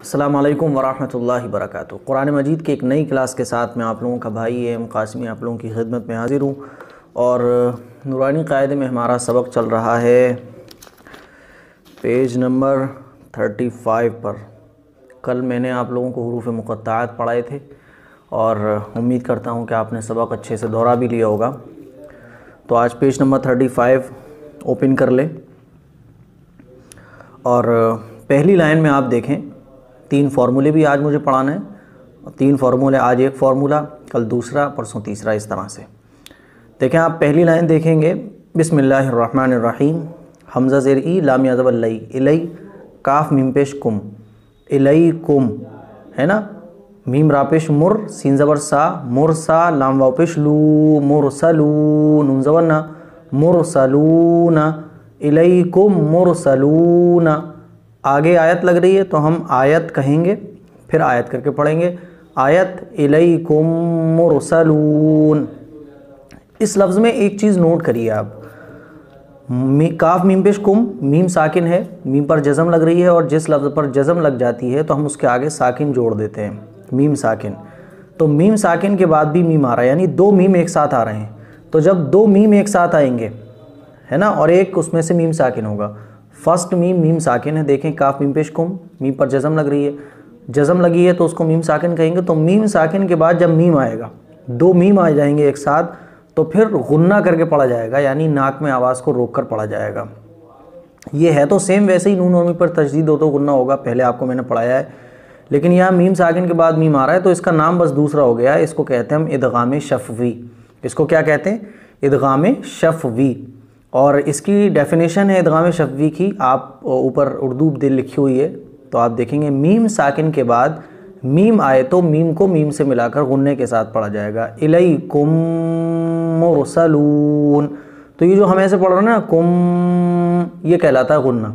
अल्लाम वरहमल वरक क़ुरान मजीद की एक नई क्लास के साथ मैं आप लोगों का भाई एम कासमी आप लोगों की खिदमत में हाज़िर हूँ और नूरानी कायदे में हमारा सबक चल रहा है पेज नंबर 35 पर। कल मैंने आप लोगों को हरूफ मुक़त्तात पढ़ाए थे और उम्मीद करता हूँ कि आपने सबक अच्छे से दोहरा भी लिया होगा। तो आज पेज नंबर 35 ओपन कर लें। और पहली लाइन में आप देखें तीन फार्मूले भी आज मुझे पढ़ाना है। तीन फार्मूले, आज एक फार्मूला, कल दूसरा, परसों तीसरा, इस तरह से। देखें, आप पहली लाइन देखेंगे बिसमीम हमज़ा ज़ेर ई, लाम याजबल्लई इलई, काफ मीम पेश कुम, इलई कुम, है ना? मीम रापेश मुर, सीन ज़बर सा, मुर सा, लाम वापेश लू, मुर सलू नून ज़बर ना, मुर सलूना इलई कुम, मुर सलू सलूना आगे आयत लग रही है तो हम आयत कहेंगे फिर आयत करके पढ़ेंगे। आयत इलैकुम मुरसलून। इस लफ्ज़ में एक चीज़ नोट करिए आप। मी, काफ मीम पेश कुम मीम साकिन है मीम पर जज़म लग रही है और जिस लफ्ज़ पर जज़म लग जाती है तो हम उसके आगे साकिन जोड़ देते हैं मीम साकिन। तो मीम साकिन के बाद भी मीम आ रहा है यानी दो मीम एक साथ आ रहे हैं। तो जब दो मीम एक साथ आएँगे है ना और एक उसमें से मीम साकिन होगा फ़र्स्ट मीम मीम साकिन है, देखें, काफ मीम पेश कुम मीम पर जज़म लग रही है। जज़म लगी है तो उसको मीम साकिन कहेंगे तो मीम साकिन के बाद जब मीम आएगा, दो मीम आ जाएँगे एक साथ तो फिर गुन्ना करके पढ़ा जाएगा, यानी नाक में आवाज़ को रोक कर पढ़ा जाएगा। ये है तो सेम वैसे ही नून और मी पर तजदीद हो तो गुन्ना होगा, पहले आपको मैंने पढ़ाया है। लेकिन यहाँ मीम साकिन के बाद मीम आ रहा है तो इसका नाम बस दूसरा हो गया है इसको कहते हैं हम इदगाम शफवी इसको क्या कहते हैं? इदगाम शफवी और इसकी डेफिनेशन है इदगाम शफवी की। आप ऊपर उर्दू दिल लिखी हुई है तो आप देखेंगे, मीम साकिन के बाद मीम आए तो मीम को मीम से मिलाकर गुन्ने के साथ पढ़ा जाएगा। इलई कुम मुरसलून। तो ये जो हम ऐसे पढ़ रहे हैं ना, कुम, ये कहलाता है गुन्ना।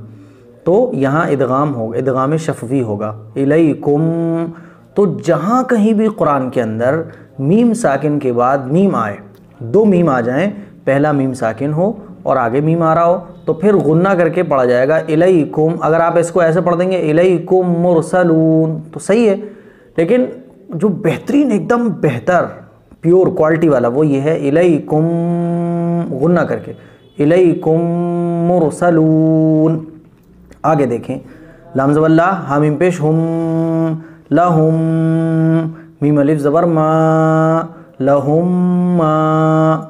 तो यहाँ इदगाम होगा इदगाम शफवी होगा। इलई कुम तो जहाँ कहीं भी कुरान के अंदर मीम साकिन के बाद मीम आए, दो मीम आ जाएँ, पहला मीम साकिन हो और आगे मीम आ रहा हो तो फिर गुन्ना करके पढ़ा जाएगा इलई कुम अगर आप इसको ऐसे पढ़ देंगे इलई कुम मुरसलून तो सही है। लेकिन जो बेहतरीन, एकदम बेहतर, प्योर क्वालिटी वाला, वो ये है इलई कुम गुन्ना करके। इलई कुम मुरसलून। आगे देखें। लामजवल्ला, हामिम पेश हम, लहुम, मीम अलिफ ज़बर मा लहुम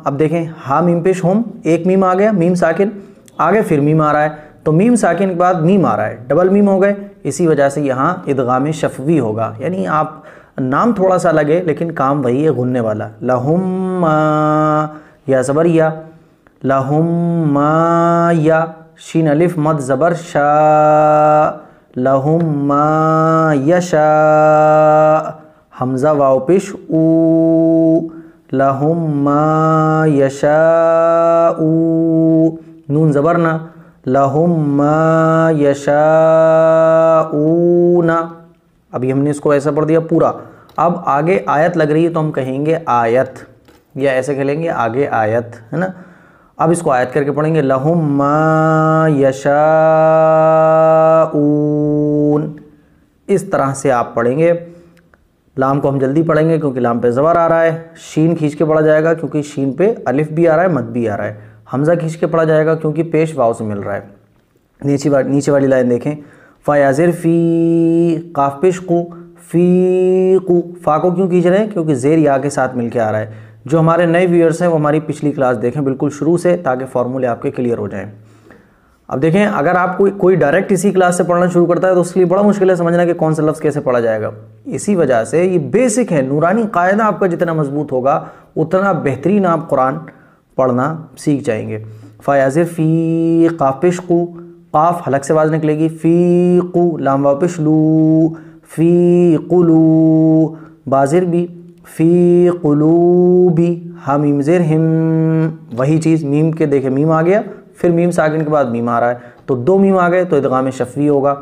अब देखें, हा मीम पेश, होम, एक मीम आ गया, मीम साकिन आगे फिर मीम आ रहा है। तो मीम साकिन के बाद मीम आ रहा है, डबल मीम हो गए। इसी वजह से यहाँ इदगाम शफवी होगा। यानी आप नाम थोड़ा सा लगे, लेकिन काम वही है घुनने वाला। लहुम या ज़बर या। लहुम या। शीन अलिफ, मद ज़बर शाह लहुम यशा हमज़ा पेश, ऊ लहुम यशा नून ज़बर ना, लहुम यशा ना अभी हमने इसको ऐसा पढ़ दिया पूरा। अब आगे आयत लग रही है तो हम कहेंगे आयत, या ऐसे खेलेंगे आगे आयत, है ना? अब इसको आयत करके पढ़ेंगे, लहुम मा यशा इस तरह से आप पढ़ेंगे। लाम को हम जल्दी पढ़ेंगे क्योंकि लाम पे ज़बर आ रहा है शीन खींच के पढ़ा जाएगा क्योंकि शीन पे अलिफ भी आ रहा है मद भी आ रहा है। हमज़ा खींच के पढ़ा जाएगा क्योंकि पेश वाव से मिल रहा है। नीचे वा, नीचे वाली लाइन देखें। फ़ायाजिर फ़ी काफ पेश कु फ़ी कु फ़ा को क्यों खींच रहे हैं? क्योंकि ज़ेर या के साथ मिल के आ रहा है। जो हमारे नए व्यूअर्स हैं वो हमारी पिछली क्लास देखें बिल्कुल शुरू से ताकि फार्मूले आपके क्लियर हो जाएँ। अब देखें अगर आप कोई कोई डायरेक्ट इसी क्लास से पढ़ना शुरू करता है तो उसके लिए बड़ा मुश्किल है समझना कि कौन सा लफ्ज़ कैसे पढ़ा जाएगा। इसी वजह से ये बेसिक है। नूरानी कायदा आपका जितना मज़बूत होगा, उतना बेहतरीन आप कुरान पढ़ना सीख जाएँगे। फ़याज़िर फ़ी काफ़िश कु काफ हलक से आवाज़ निकलेगी। फ़ी कु लाम वापिश लू फ़ी कुलू बाजिर भी फ़ी कुलू भी हम ज़ेर हिम। वही चीज़, मीम के देखे, मीम आ गया, फिर मीम साकिन के बाद मीम आ रहा है। तो दो मीम आ गए तो इदगाम शफवी होगा।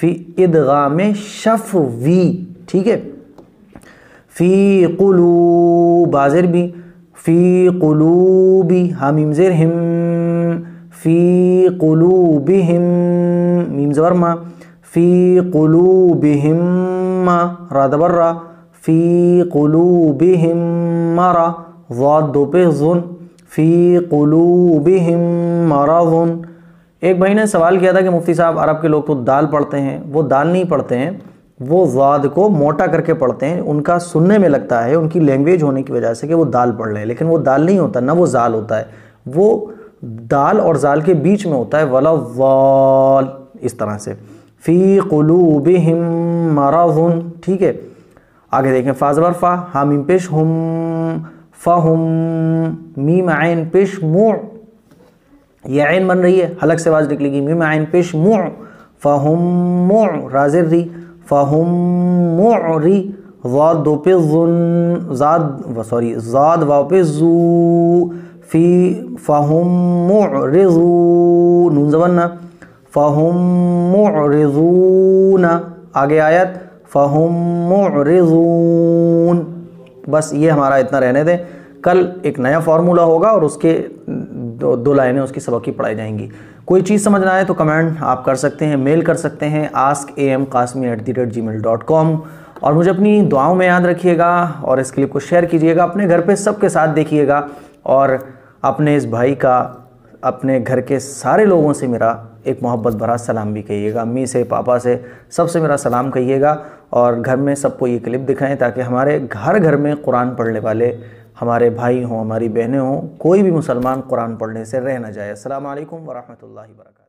फ़ी, इदगाम शफवी। ठीक है? फ़ी कुलू बाजिर भी फ़ी कुलूबी हामिम ज़ेर हिम फ़ी कुलूबिहिम मीम ज़बर मा फ़ी क़ुलूबिहिम रादबर्रा फ़ी क़ुलूबिहिम मरा वाद दो पे जुन फ़ी क़ुलूबिहिम मराजुन एक भाई ने सवाल किया था कि मुफ्ती साहब, अरब के लोग तो दाल पढ़ते हैं, वो दाल नहीं पढ़ते हैं। वो वाद को मोटा करके पढ़ते हैं, उनका सुनने में लगता है, उनकी लैंग्वेज होने की वजह से कि वो दाल पढ़ रहे हैं, लेकिन वो दाल नहीं होता, ना वो जाल होता है। वो दाल और जाल के बीच में होता है, वला वाल, इस तरह से। फ़ी क़ुलूबिहिम मराजुन, ठीक है? आगे देखें फाजबर फ़ा, हामिम पेश, हम फ़हुम मीम आइन पेश, मुँ। ये आइन बन रही है, हलक से आवाज़ निकलेगी, मीम आइन पेश, मुँ। फ़हुम मुँ, राजिर री। फ़हुम मुँ री वाद दो पे जाद सॉरी जाद वाव पे जू फ़ी फ़हुम मुँ रिजू नून जबन्ना फ़हुम मुरिजून आगे आयत फ़हुम मुरिजून बस ये हमारा इतना रहने दें कल एक नया फार्मूला होगा और उसके दो, दो लाइनें उसकी सबक की पढ़ाई जाएँगी। कोई चीज़ समझ ना आए तो कमेंट आप कर सकते हैं मेल कर सकते हैं ask A M Qasmi at the rate Gmail dot com और मुझे अपनी दुआओं में याद रखिएगा और इस क्लिप को शेयर कीजिएगा अपने घर पे सबके साथ देखिएगा और अपने इस भाई का अपने घर के सारे लोगों से मेरा एक मोहब्बत भरा सलाम भी कहिएगा। अम्मी से पापा से सबसे मेरा सलाम कहिएगा और घर में सबको ये क्लिप दिखाएँ ताकि हमारे घर घर में कुरान पढ़ने वाले हमारे भाई हों, हमारी बहनें हों, कोई भी मुसलमान कुरान पढ़ने से रह ना जाए। असल वरहमल वर्क